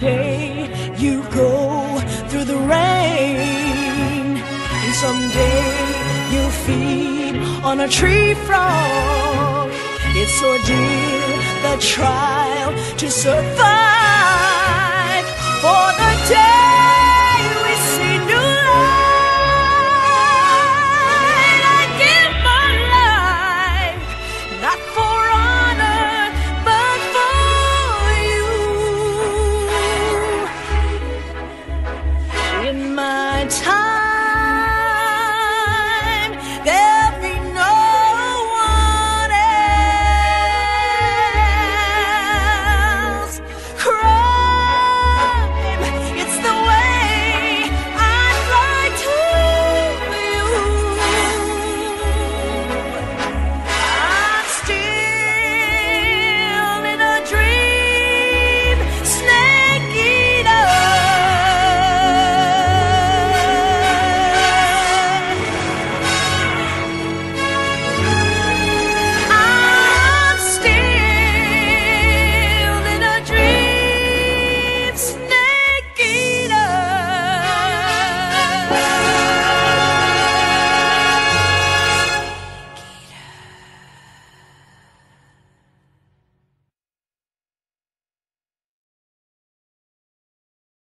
Someday you go through the rain, and someday you'll feed on a tree frog. It's ordeal, the trial to survive